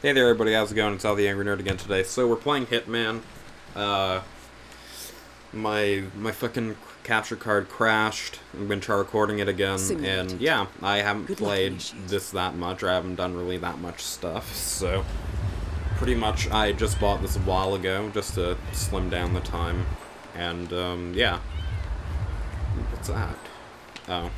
Hey there, everybody. How's it going? It's L the Angry Nerd again today. So we're playing Hitman. Uh, my my fucking capture card crashed. I'm gonna try recording it again, Simulate. and yeah, I haven't Good played this that much. I haven't done really that much stuff. So pretty much, I just bought this a while ago just to slim down the time, and um, yeah. What's that? Oh.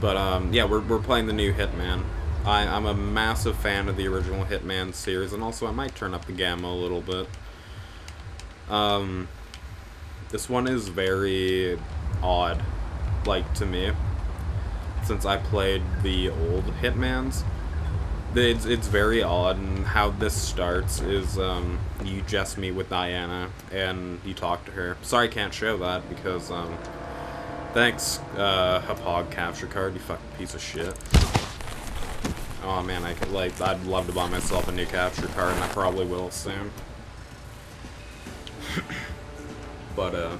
But um, yeah, we're we're playing the new Hitman. I, I'm a massive fan of the original Hitman series, and also I might turn up the gamma a little bit. Um, this one is very odd, like to me, since I played the old Hitmans. It's it's very odd, and how this starts is um, you just meet with Diana and you talk to her. Sorry, I can't show that because um, thanks, uh, Hauppauge capture card, you fucking piece of shit. Oh man, I could like I'd love to buy myself a new capture card, and I probably will soon. but uh,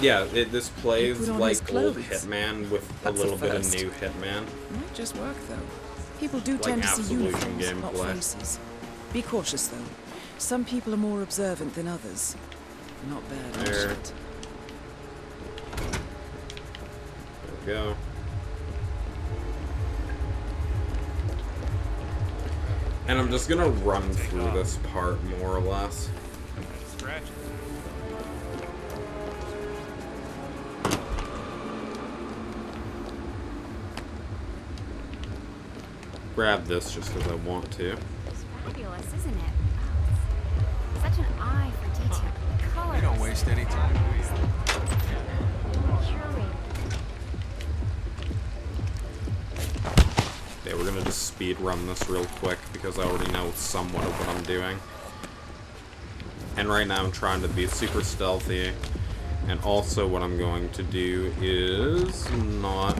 yeah, it, this plays like old. Hitman with That's a a little bit of new Hitman. Might just work though. People do Like tend to see uniforms, not faces. Be cautious though. Some people are more observant than others. Not bad. There. There we go. And I'm just gonna run through this part more or less. Scratch. Grab this just because I want to. It's fabulous, isn't it? Such an eye for detail. Colors. You don't waste any time, do you? Just speed run this real quick because I already know somewhat of what I'm doing. And right now I'm trying to be super stealthy. And also what I'm going to do is not...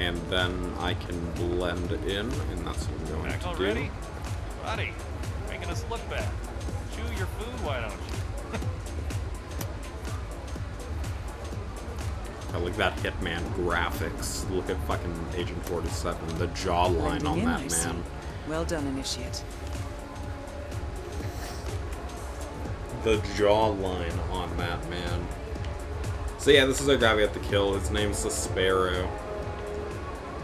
And then I can blend in, and that's what I'm going Back to already? do. Buddy, making us look bad. Chew your food, why don't you? I like that Hitman graphics. Look at fucking Agent 47, the jawline on in, I that see. man. Well done, initiate. the jawline on that man. So yeah, this is our guy we have to kill. His name's the Sparrow.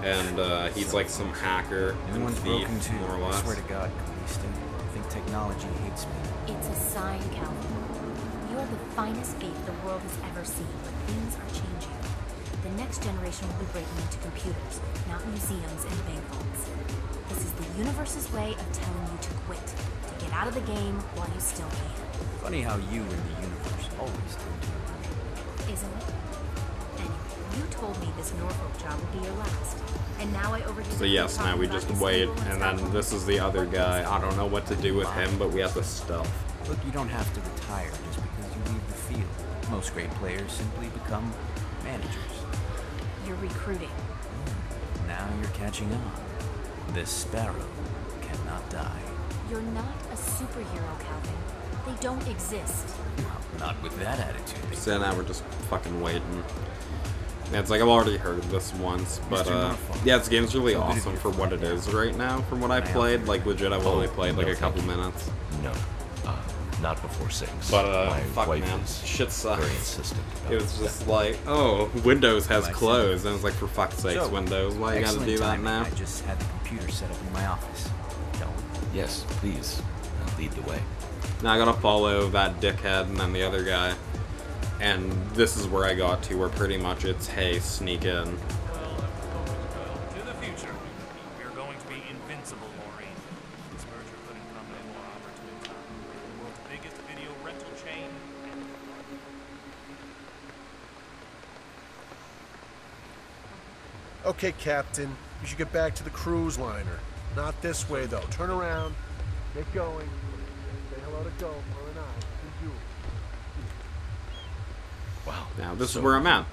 And uh, he's like some hacker No and one's thief, broken too. more or I swear to God, Callisto. I think technology hates me. It's a sign, Kalvin. You're the finest thief the world has ever seen, but things are changing. The next generation will be breaking into computers, not museums and bank vaults. This is the universe's way of telling you to quit, to get out of the game while you still can. Funny how you and the universe always do. Isn't it? Anyway, you told me this Norfolk job would be your last. And now I overhear So yes, now we just wait, and then this is the other guy. I don't know what to do with him, but we have to stealth. Look, you don't have to retire just because you leave the field. Most great players simply become managers. You're recruiting. Hmm, now you're catching on. This sparrow cannot die. You're not a superhero, Kalvin. They don't exist. Well, Not with that attitude. So now we're just fucking waiting. Yeah, it's like I've already heard this once, but uh, yeah, this game's really So awesome for what it find is out. right now. From what I played, like legit, I've only Oh, played like a couple minutes. No, uh, not before six. But uh, My fuck man, shit sucks. It was just like, oh, Windows has closed, and it's like, for fuck's sakes, Windows, why you gotta do that now? I just had the computer set up in my office. Yes, please uh, lead the way. Now I gotta follow that dickhead and then the other guy. And this is where I got to, where pretty much it's, hey, sneak in. Well, well, to the future. We're going to be invincible, Maureen. This merger couldn't come at a more opportune time. The world's biggest video rental chain. Okay, Captain. You should get back to the cruise liner. Not this way, though. Turn around. Get going. Say hello to Go for an eye. And you. Now this So- is where I'm at.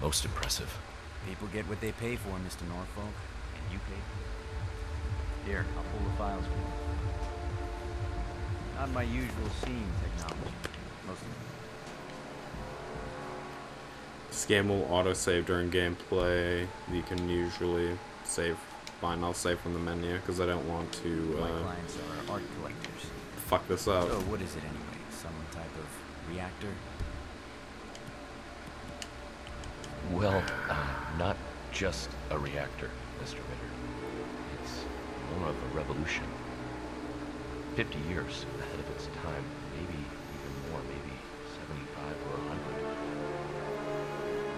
Most impressive. People get what they pay for, Mr. Norfolk. And you pay. Here, I'll pull the files for you. Not my usual scene technology. Most. This game will autosave during gameplay. You can usually save. Fine, I'll save from the menu because I don't want to My uh, clients are art collectors. fuck this up. So what is it anyway? Some type of reactor? Well, uh, not just a reactor, Mr. Ritter. It's more of a revolution. 50 years ahead of its time, maybe even more, maybe 75 or 100.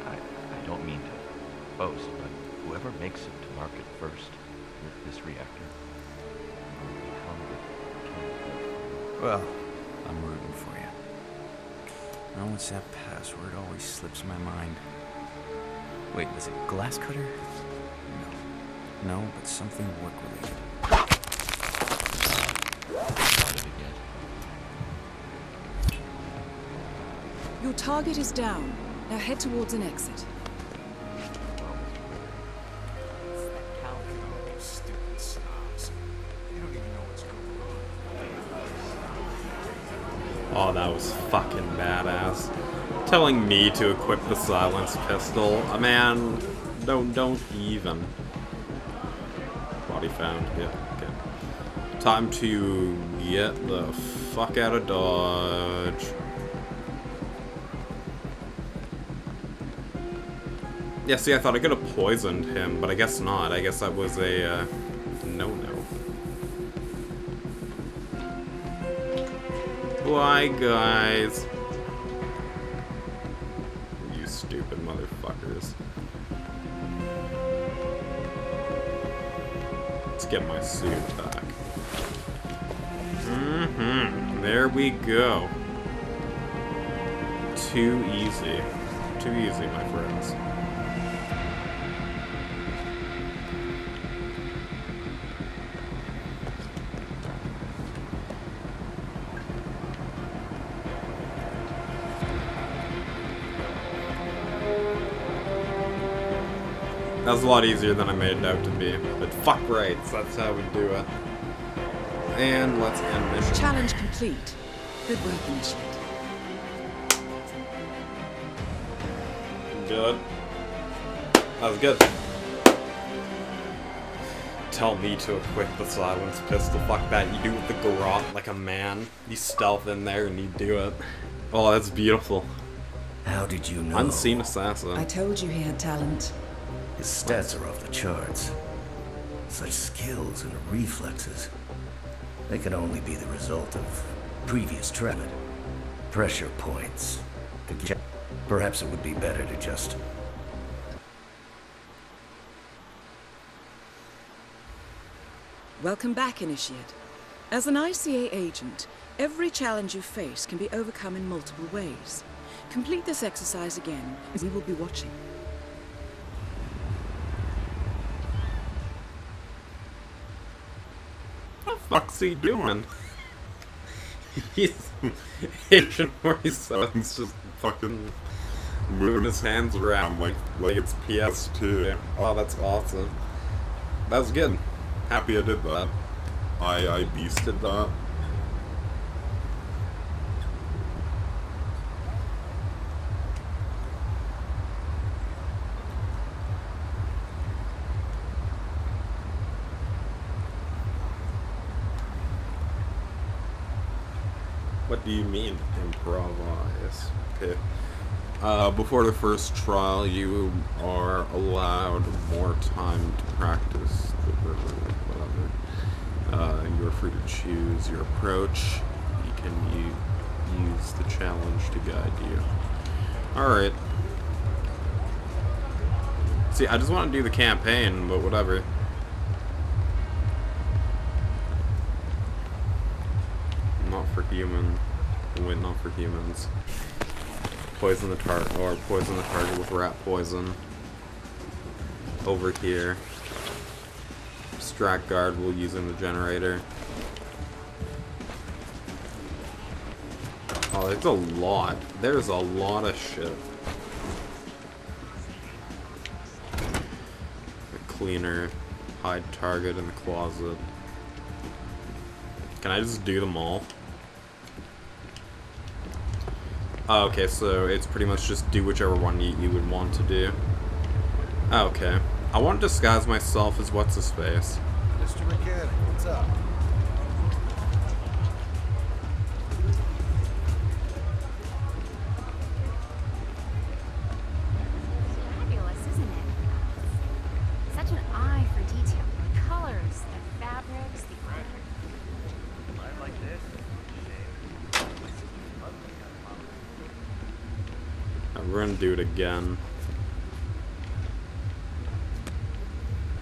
I, I don't mean to boast, but whoever makes it to market first with this reactor will become the king Well, I'm rooting for you. Oh, what's that password? Always slips my mind. Wait, was it glass cutter? No. No, but something work related. of Thought of it? Your target is down. Now head towards an exit. Stupid snobs. You don't even know what's going on. Oh, that was fucking badass. Telling me to equip the silence pistol. A man, don't don't even. Body found. Yeah, okay. Time to get the fuck out of Dodge. Yeah, see, I thought I could have poisoned him, but I guess not. I guess that was a uh, no-no. Why, guys? Let's get my suit back. Mm-hmm. There we go. Too easy. Too easy, my friends. That was a lot easier than I made it out to be. But fuck rights, that's how we do it. And let's end mission. Challenge complete. Good work, Initiate. Good. That was good. Tell me to equip the silence pistol. Fuck that. You do it with the garrote like a man. You stealth in there and you do it. Oh, that's beautiful. How did you know? Unseen assassin. I told you he had talent. His stats are off the charts. Such skills and reflexes. They can only be the result of previous training. Pressure points. Perhaps it would be better to just... Welcome back, Initiate. As an ICA agent, every challenge you face can be overcome in multiple ways. Complete this exercise again, and we will be watching. What the fuck's he doing? He's Asian Morrison's just fucking moving his hands around like like it's PS2. Oh, that's awesome. That was good. Happy I did that. I I beasted that. What do you mean improvise? Okay. Uh, before the first trial, you are allowed more time to practice the whatever. Uh, you are free to choose your approach. You can u- use the challenge to guide you. Alright. See, I just want to do the campaign, but whatever. Not for human. Wait, not for humans. Poison the target, or poison the target with rat poison. Over here. Strat guard will using the generator. Oh, there's a lot. There's a lot of shit. A cleaner, hide target in the closet. Can I just do them all? Oh, okay, so it's pretty much just do whichever one you, you would want to do. Oh, okay. I want to disguise myself as what's his face. Mr. Mechanic, what's up? Again.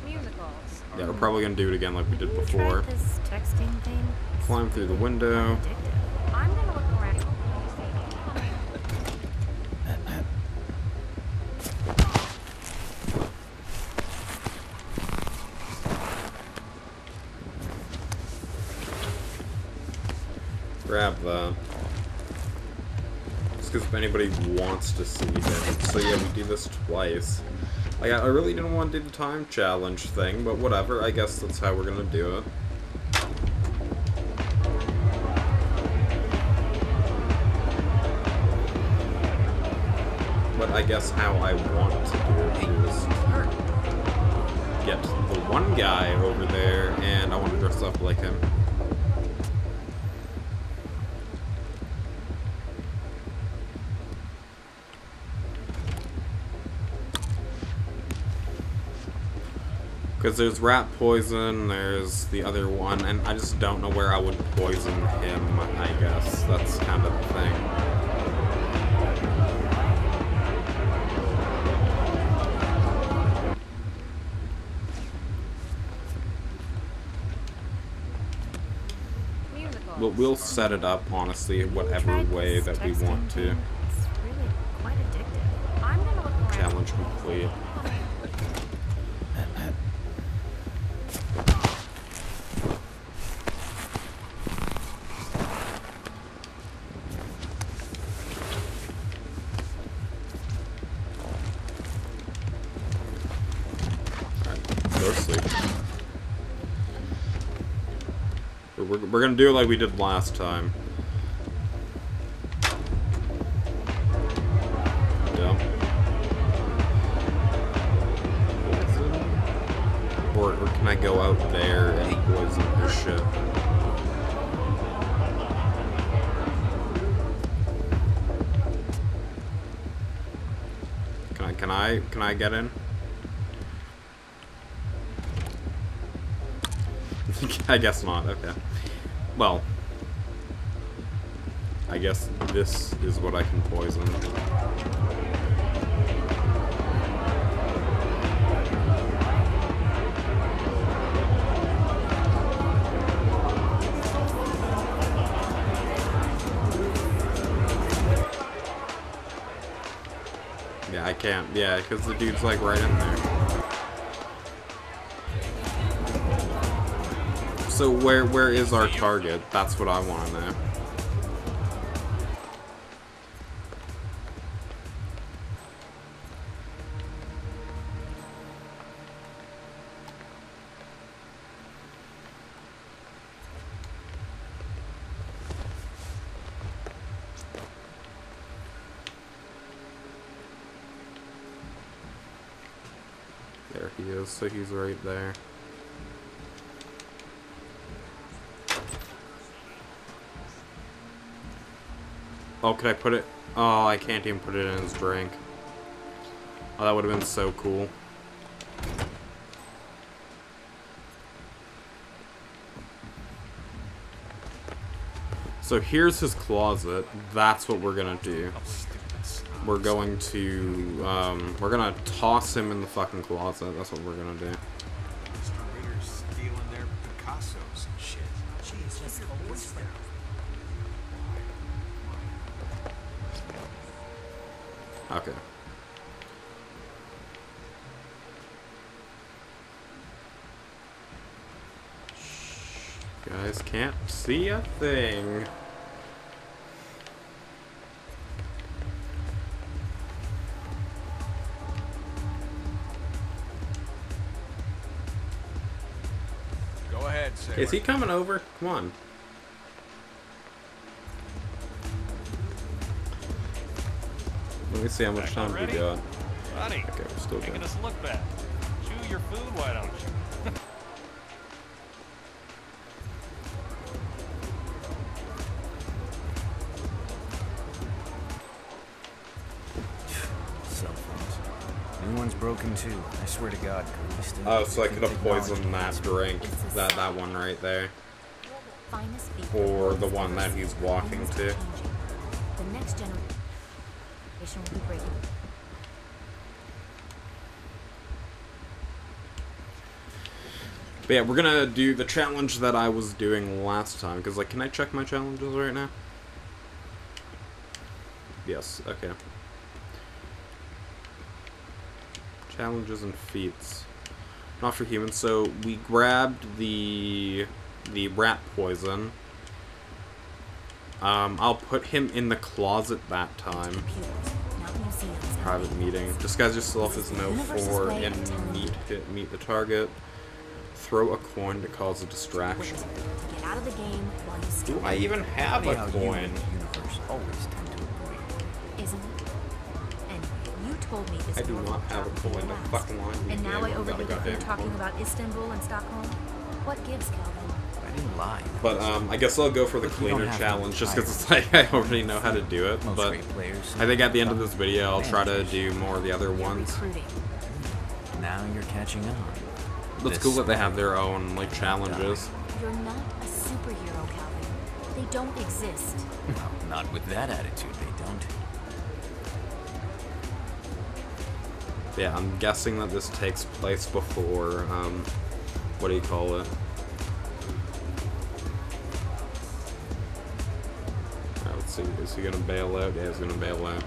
Musicals. Yeah, we're probably gonna do it again like we did before. tried this texting thing? Climb through the window. Anybody wants to see him. So yeah, we do this twice. I I really didn't want to do the time challenge thing, but whatever. I guess that's how we're gonna do it. But I guess how I want to do it is get the one guy over there, and I want to dress up like him. Because there's rat poison, there's the other one, and I just don't know where I would poison him, I guess. That's kind of the thing. We'll, we'll set it up, honestly, whatever way that we want to. We're, we're, gonna do it like we did last time. Yeah. Or, or can I go out there and poison her shit? Can I, can I, can I get in? I guess not, okay. Well. I guess this is what I can poison. Yeah, I can't. Yeah, because the dude's like right in there. So where where is our target? That's what I want to know. There he is, so he's right there. Oh, could I put it? Oh, I can't even put it in his drink. Oh, that would have been so cool. So here's his closet. That's what we're gonna do. We're going to, um, we're gonna toss him in the fucking closet. That's what we're gonna do. Is he coming over? Come on. Let me see how much time we got. Buddy, Okay, we're still making good. us look bad. Chew your food, why don't you? New one's broken too. I swear to God, Kurt, we still Oh, have so I to could have technology poisoned that drink. That that one right there. Or the one that he's walking to. The next generation will be breaking. But yeah, we're gonna do the challenge that I was doing last time. Cause like, can I check my challenges right now? Yes. Okay. Challenges and feats. Not for humans. So we grabbed the the rat poison. Um, I'll put him in the closet that time. Computers, not museums. and Private meeting. Disguise yourself as no four and meet hit meet the target. Throw a coin to cause a distraction. to get out of the game while you still Do I even have a coin? Told me this I do not have a drop in you fucking lie to me, And now. I I've got a you talking about Istanbul and Stockholm. What gives, Kalvin? I didn't lie. But um, I guess I'll go for the Look, you don't cleaner challenge just because it's like I already know how to do it. But. I think at the end of this video I'll try to do more of the other ones. Now you're catching on. It's cool that they have their own like challenges. You're not a superhero, Kalvin. They don't exist. Well, not with that attitude, they don't. Yeah, I'm guessing that this takes place before um, what do you call it? Alright, let's see. Is he gonna bail out? Yeah, he's gonna bail out.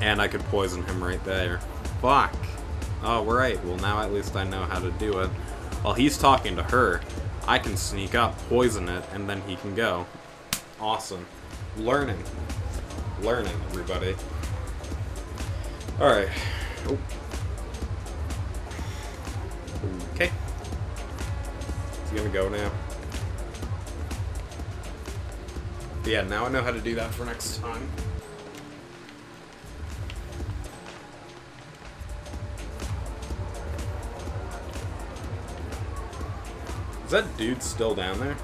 And I could poison him right there. Fuck. Oh, right. Well, now at least I know how to do it. While he's talking to her, I can sneak up, poison it, and then he can go. Awesome. Learning. Learning, everybody. Alright. Okay. He's gonna go now. But yeah, now I know how to do that for next time. Is that dude still down there?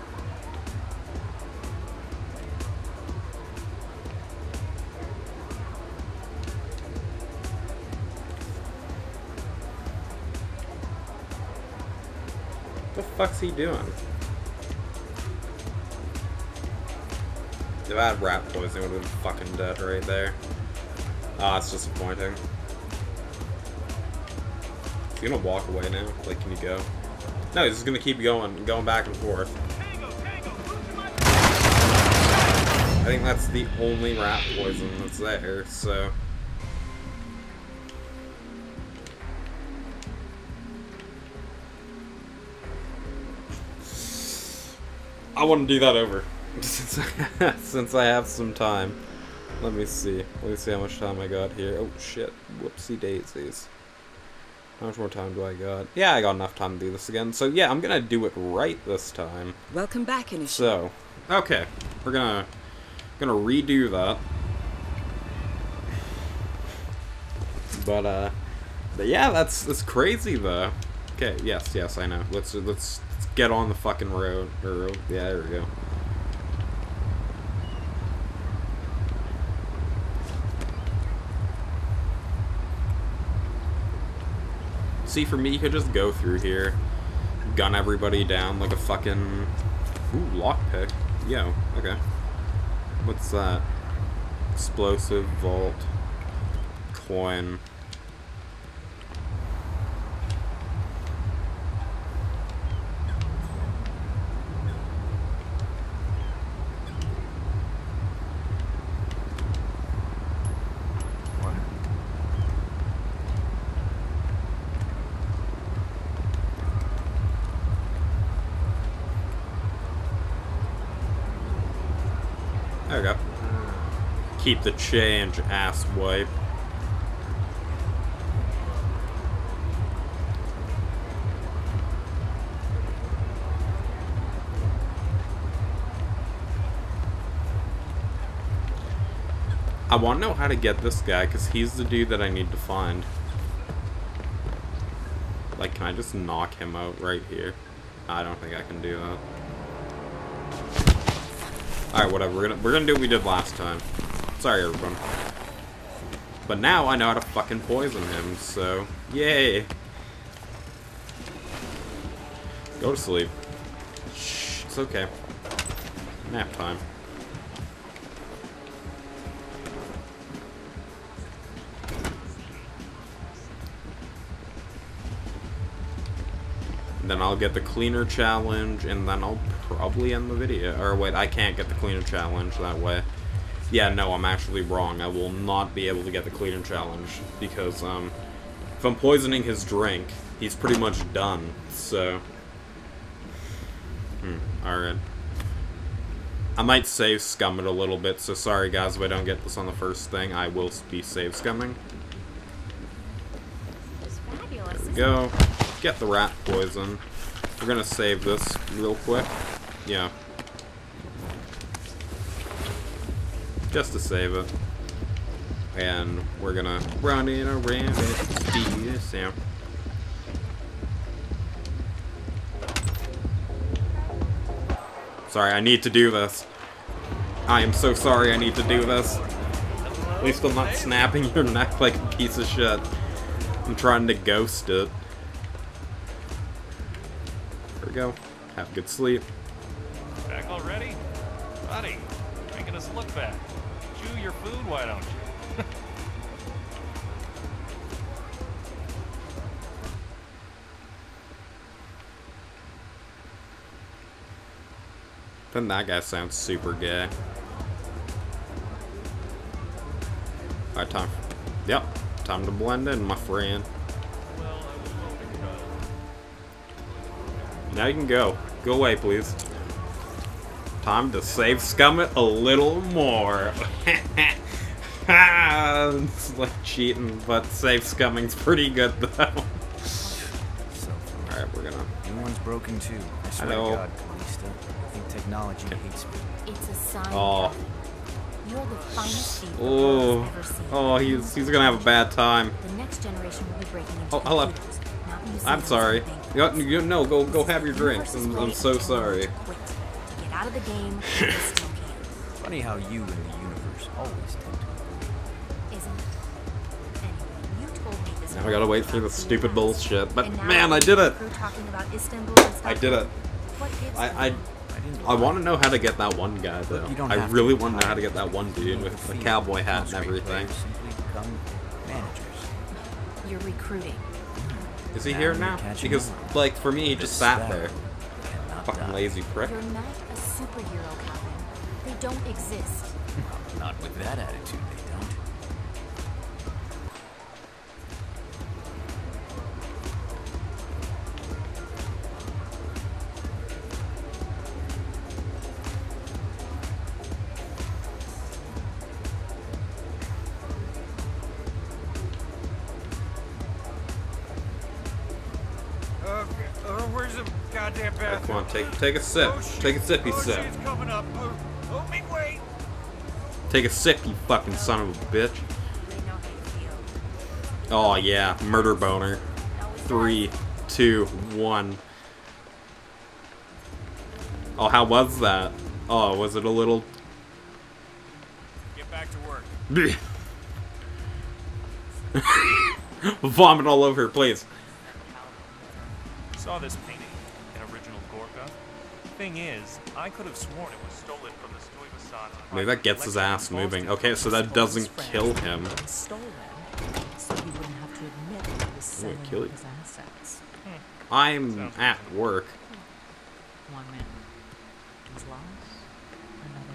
Fuck's he doing? If I had rat poison, would have been fucking dead right there. Ah, it's disappointing. Is he gonna walk away now? Like, can you go? No, he's just gonna keep going, going back and forth. I think that's the only rat poison that's there, so. I want to do that over. since, since I have some time. Let me see. Let me see how much time I got here. Oh shit. Whoopsie daisies. How much more time do I got? Yeah, I got enough time to do this again. So yeah, I'm gonna do it right this time. Welcome back, Initiative. So, okay, we're gonna gonna redo that. But uh, but yeah, that's that's crazy though. Okay, yes, yes, I know. Let's let's, let's get on the fucking road. Or yeah, there we go. See, for me, you could just go through here, gun everybody down like a fucking Ooh, lockpick. Yo, okay. What's that? Explosive vault. Coin. Keep the change, asswipe. I want to know how to get this guy, because he's the dude that I need to find. Like, can I just knock him out right here? I don't think I can do that. Alright, whatever. We're gonna, we're gonna do what we did last time. Sorry, everyone. But now I know how to fucking poison him, so... Yay! Go to sleep. Shh, it's okay. Nap time. Then I'll get the cleaner challenge, and then I'll probably end the video. Or wait, I can't get the cleaner challenge that way. Yeah, no, I'm actually wrong. I will not be able to get the cleaner challenge because um, if I'm poisoning his drink, he's pretty much done. So, hmm, all right. I might save scum it a little bit. So sorry guys if I don't get this on the first thing. I will be save scumming. There we go. Get the rat poison. We're gonna save this real quick. Yeah. Just to save it. And we're gonna run it around at speed sound. Sorry, I need to do this. I am so sorry I need to do this. At least I'm not snapping your neck like a piece of shit. I'm trying to ghost it. There we go. Have a good sleep. Back already? Buddy, making us look bad. Chew your food, why don't you? Then that guy sounds super gay. Alright, time. Yep. Time to blend in, my friend. well, I was. Uh, now you can go. Go away, please. Time to save Scummit a little more. it's like cheating, but save scumming's pretty good though. Alright, we're gonna. new one's broken too. I swear know. to God, Calista. I think technology hates me. It's a sign. Oh. You're the finest thief the Oh, ever seen. oh, he's he's gonna have a bad time. The next generation will be breaking into Oh, hello. computers, I'm sorry. You, you, no, go go have your The drinks. I'm, I'm so for sorry. Out of the game, but still can. Funny how you and the universe always tend to agree. Isn't it? Anyway, you told me this Now I gotta wait for the stupid bullshit. But man, I did it. crew talking about Istanbul and I did it. I I, I didn't I lie. want to know how to get that one guy though. I really want to know how to get that one dude with the cowboy hat and everything. players Simply become managers. You're recruiting. Hmm. Is he here now? Because like for me, he just sat there. Fucking lazy prick. Superhero, Kalvin. They don't exist. Not with that attitude, they don't. Take take a sip. Take a sippy sip. Shit, it's coming up. Me wait. Take a sip, you fucking son of a bitch. They know how you feel. Oh yeah, murder boner. Three, two, one. Oh, how was that? Oh, was it a little? Get back to work. Vomit all over her, please. Saw this painting, an original Gorka. Thing is, I could have sworn it was stolen from the Stuyvesant. Maybe that gets his ass moving. Okay, so that doesn't kill him. Stole them, so he wouldn't have to admit that he was selling kill you. his assets. Hmm. I'm at work. Hmm. One man was lost, another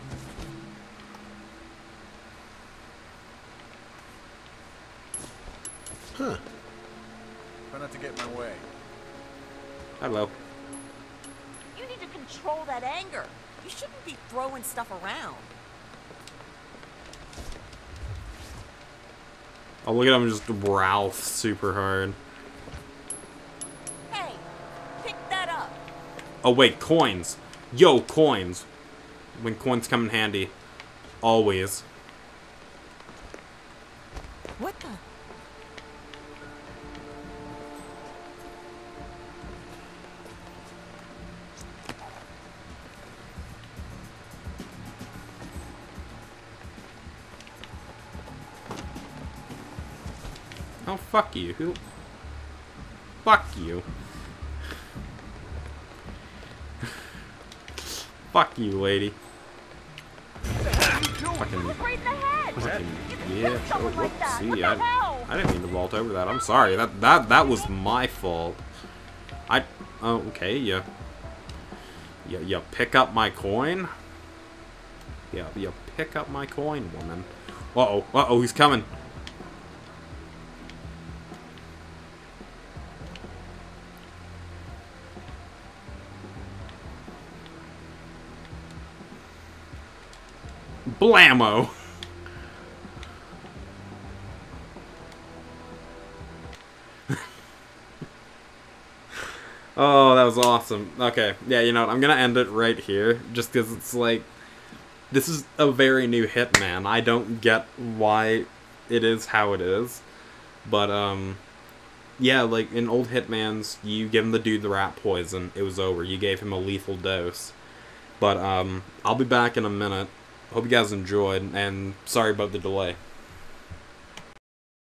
man. Huh. Try not to get in my way. Hello. Control that anger. You shouldn't be throwing stuff around. Oh, look at him just Ralph super hard. Hey, pick that up. Oh wait, coins. Yo, coins. When coins come in handy. Always. What fuck you. Who? Fuck you. fuck you, lady. Fucking, Right fucking, yeah. oh, like. See, I. I didn't mean to vault over that. I'm sorry. That that that was my fault. I. Oh, okay. Yeah. You, you pick up my coin. Yeah, you pick up my coin, woman. Uh oh. Uh oh. He's coming. Blammo! oh, that was awesome. Okay, yeah, you know what? I'm gonna end it right here, just because it's like. This is a very new Hitman. I don't get why it is how it is. But, um. Yeah, like in old Hitmans, you give him the dude the rat poison, it was over. You gave him a lethal dose. But, um, I'll be back in a minute. Hope you guys enjoyed, and sorry about the delay.